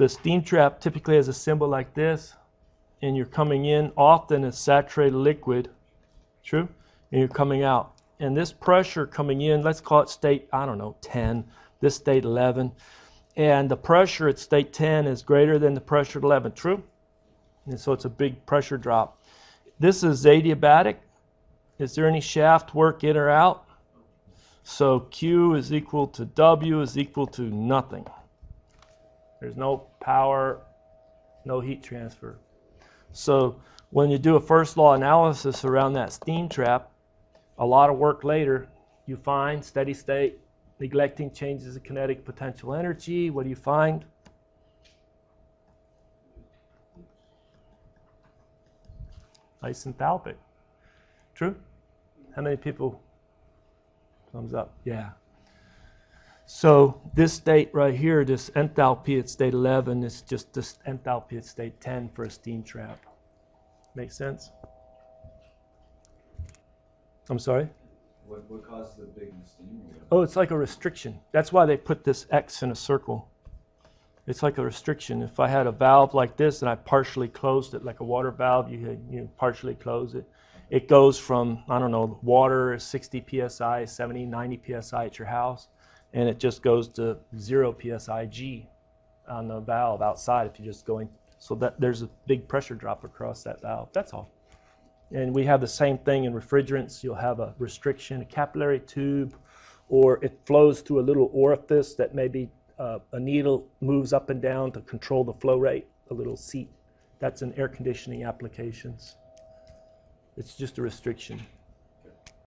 the steam trap typically has a symbol like this, and you're coming in often as saturated liquid, true, and you're coming out. And this pressure coming in, let's call it state, I don't know, 10, this state 11, and the pressure at state 10 is greater than the pressure at 11, true? And so it's a big pressure drop. This is adiabatic. Is there any shaft work in or out? So Q is equal to W is equal to nothing. There's no power, no heat transfer. So when you do a first law analysis around that steam trap, a lot of work later, you find steady state, neglecting changes in kinetic potential energy. What do you find? Isenthalpic. True? How many people? Thumbs up. Yeah. So this state right here, this enthalpy at state 11, is just this enthalpy at state 10 for a steam trap. Make sense? I'm sorry? What, what causes the big steam? Oh, it's like a restriction. That's why they put this X in a circle. It's like a restriction. If I had a valve like this and I partially closed it, like a water valve, you, you partially close it. It goes from, I don't know, water 60 psi, 70, 90 psi at your house and it just goes to zero psi G on the valve outside if you're just going. So that there's a big pressure drop across that valve. That's all. And we have the same thing in refrigerants. You'll have a restriction, a capillary tube, or it flows through a little orifice that maybe uh, a needle moves up and down to control the flow rate, a little seat. That's in air conditioning applications. It's just a restriction.